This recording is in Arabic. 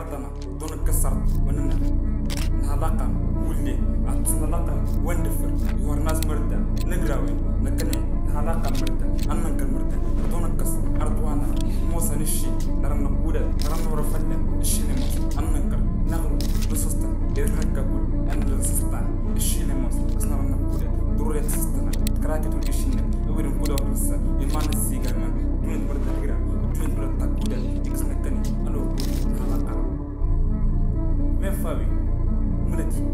انقرضنا دون كسرت وننا نهلاقا. ولي. عطسنا لاقا وندفر. يوار ناس مردا. نقراوي. نكني. نهلاقا مردا. أننك مردا. دون كس أرضوانا موسى نشي. نرم نقودا. نرم نورفلن الشي لموس أننك نغلو. نسوستن إذا كاكابول أن لنسستان الشي لموس بس نرم نقودا. ضرورة تسستنا كراكتو الشي famille mu